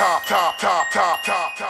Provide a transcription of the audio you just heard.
top, top, top, top, top, top.